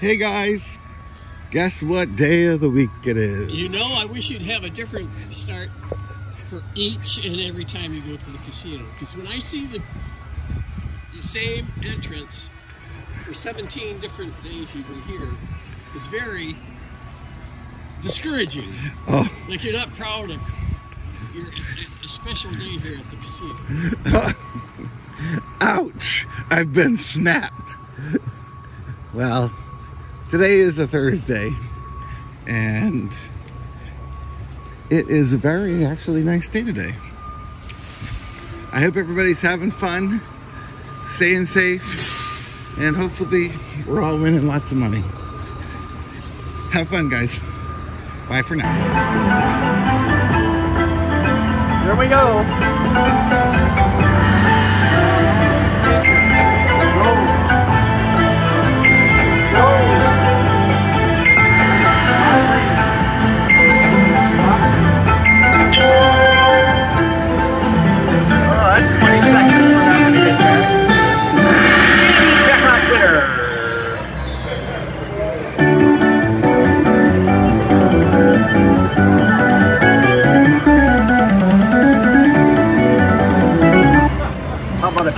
Hey guys, guess what day of the week it is? You know, I wish you'd have a different start for each and every time you go to the casino. Because when I see the the same entrance for 17 different days you've been here, it's very discouraging. Oh, Like you're not proud of your a, a special day here at the casino. ouch! I've been snapped. Well, today is a Thursday, and it is a very actually nice day today. I hope everybody's having fun, staying safe, and hopefully we're all winning lots of money. Have fun, guys. Bye for now. Here we go.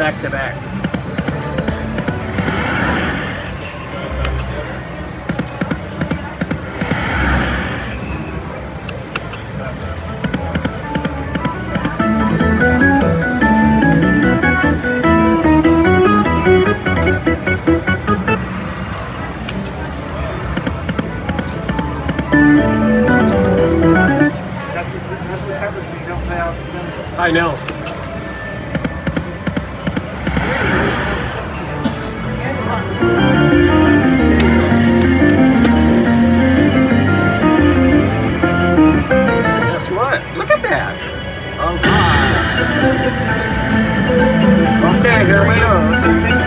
Back to back? I know. Okay, here we go.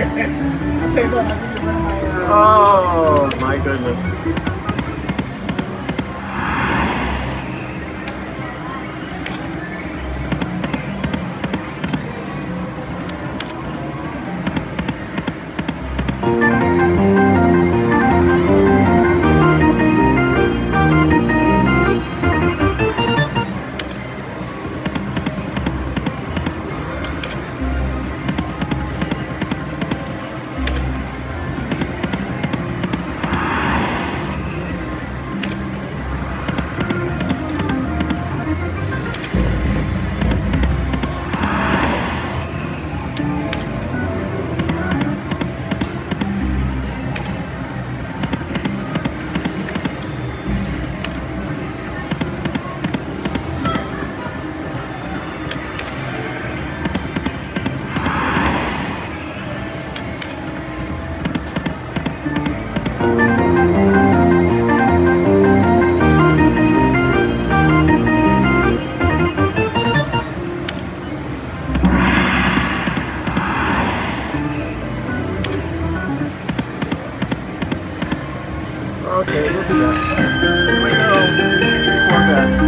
oh my goodness. Okay, this is it. Here we go. 64 bed.